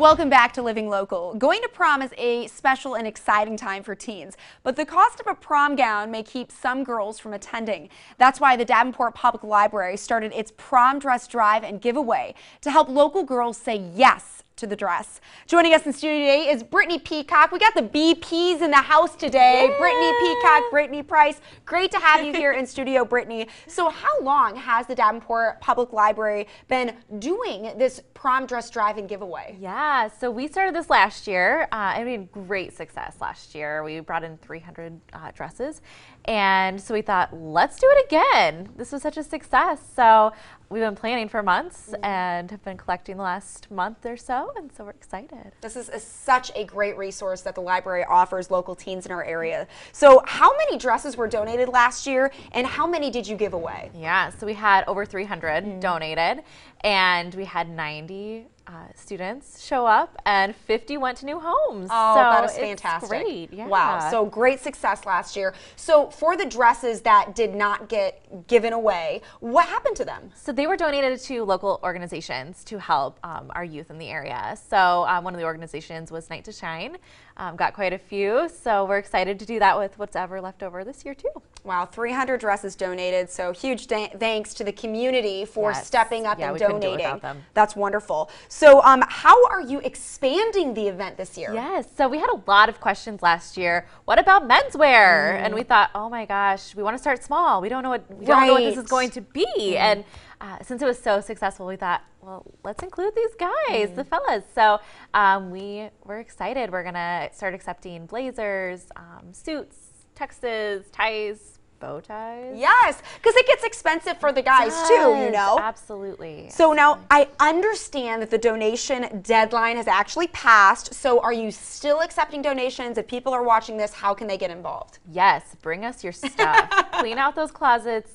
Welcome back to Living Local. Going to prom is a special and exciting time for teens, but the cost of a prom gown may keep some girls from attending. That's why the Davenport Public Library started its prom dress drive and giveaway to help local girls say yes to the dress. Joining us in studio today is Brittany Peacock. We got the BPs in the house today. Yeah. Brittany Peacock, Brittany Price. Great to have you here in studio, Brittany. So how long has the Davenport Public Library been doing this prom dress drive and giveaway? Yeah, so we started this last year. Uh, I mean, great success last year. We brought in 300 uh, dresses. And so we thought, let's do it again. This was such a success. So we've been planning for months mm -hmm. and have been collecting the last month or so, and so we're excited. This is a, such a great resource that the library offers local teens in our area. So how many dresses were donated last year, and how many did you give away? Yeah, so we had over 300 mm -hmm. donated, and we had 90 uh, students show up and 50 went to new homes. Oh, so that is fantastic. great. Yeah. Wow. So great success last year. So for the dresses that did not get given away, what happened to them? So they were donated to local organizations to help um, our youth in the area. So um, one of the organizations was Night to Shine. Um, got quite a few, so we're excited to do that with what's ever left over this year too. Wow, 300 dresses donated, so huge thanks to the community for yes. stepping up yeah, and donating. That's wonderful. So um, how are you expanding the event this year? Yes, so we had a lot of questions last year. What about menswear? Mm. And we thought, oh my gosh, we want to start small. We don't know what we right. don't know what this is going to be. Mm. And uh, since it was so successful, we thought, well, let's include these guys, mm. the fellas. So um, we were excited. We're gonna start accepting blazers, um, suits, tuxes, ties, bow ties. Yes, because it gets expensive for the guys too, you know? Absolutely. So now I understand that the donation deadline has actually passed. So are you still accepting donations? If people are watching this, how can they get involved? Yes, bring us your stuff. Clean out those closets.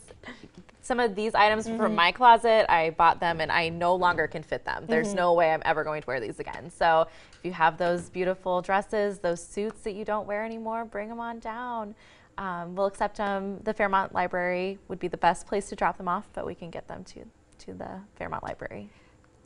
Some of these items mm-hmm. from my closet, I bought them and I no longer can fit them. There's mm-hmm. no way I'm ever going to wear these again. So if you have those beautiful dresses, those suits that you don't wear anymore, bring them on down. Um, we'll accept them. The Fairmount Library would be the best place to drop them off, but we can get them to, to the Fairmount Library.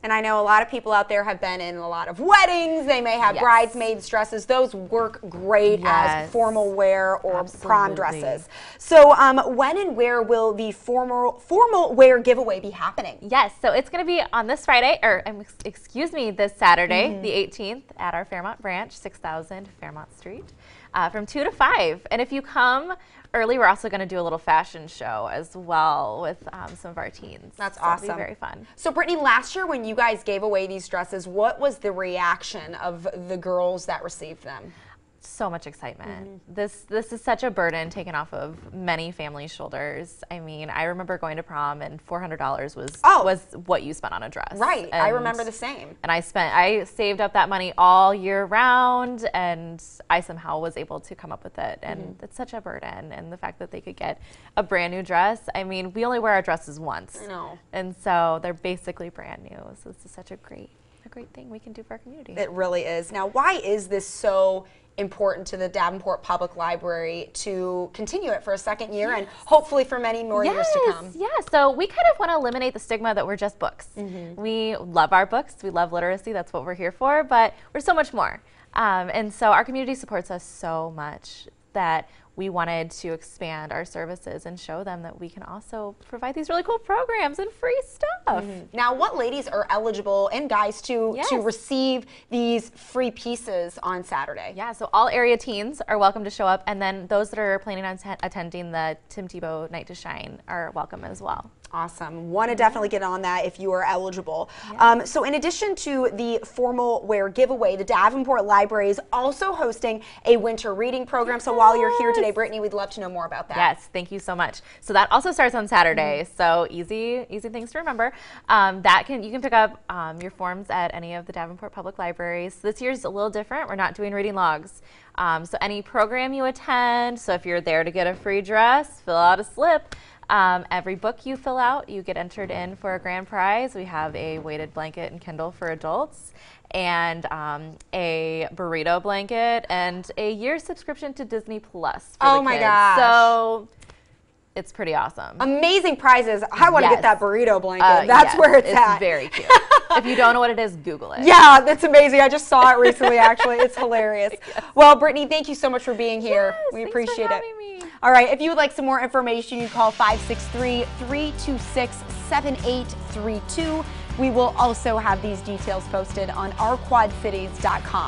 And I know a lot of people out there have been in a lot of weddings. They may have yes. bridesmaids dresses. Those work great yes. as formal wear or Absolutely. prom dresses. So um, when and where will the formal formal wear giveaway be happening? Yes, so it's going to be on this Friday, or um, excuse me, this Saturday, mm -hmm. the 18th, at our Fairmount branch, 6000 Fairmount Street uh, from 2 to 5. And if you come early, we're also going to do a little fashion show as well with um, some of our teens. That's so awesome. very fun. So, Brittany, last year when you guys gave away these dresses, what was the reaction of the girls that received them? So much excitement. Mm -hmm. This this is such a burden taken off of many families' shoulders. I mean, I remember going to prom and four hundred dollars was oh. was what you spent on a dress. Right, and, I remember the same. And I spent I saved up that money all year round, and I somehow was able to come up with it. And mm -hmm. it's such a burden, and the fact that they could get a brand new dress. I mean, we only wear our dresses once. I know. And so they're basically brand new. So this is such a great a great thing we can do for our community. It really is. Now, why is this so important to the Davenport Public Library to continue it for a second year yes. and hopefully for many more yes, years to come. Yeah, so we kind of want to eliminate the stigma that we're just books. Mm -hmm. We love our books, we love literacy, that's what we're here for, but we're so much more. Um, and so our community supports us so much that we wanted to expand our services and show them that we can also provide these really cool programs and free stuff. Mm -hmm. Now, what ladies are eligible and guys to yes. to receive these free pieces on Saturday? Yeah, so all area teens are welcome to show up, and then those that are planning on attending the Tim Tebow Night to Shine are welcome as well. Awesome. Want to definitely get on that if you are eligible. Um, so in addition to the formal wear giveaway, the Davenport Library is also hosting a winter reading program. Yes. So while you're here today, Brittany, we'd love to know more about that. Yes, thank you so much. So that also starts on Saturday. Mm -hmm. So easy, easy things to remember. Um, that can you can pick up um, your forms at any of the Davenport Public Libraries. This year's a little different. We're not doing reading logs. Um, so any program you attend, so if you're there to get a free dress, fill out a slip. Um, every book you fill out, you get entered in for a grand prize. We have a weighted blanket and Kindle for adults, and um, a burrito blanket, and a year subscription to Disney Plus. oh my gosh! So it's pretty awesome. Amazing prizes. I want to yes. get that burrito blanket. Uh, That's yes, where it's, it's at. Very cute. if you don't know what it is, Google it. Yeah, that's amazing. I just saw it recently, actually. It's hilarious. yes. Well, Brittany, thank you so much for being here. Yes, we appreciate it. Me. All right, if you would like some more information, you call 563 326 7832. We will also have these details posted on ourquadcities.com.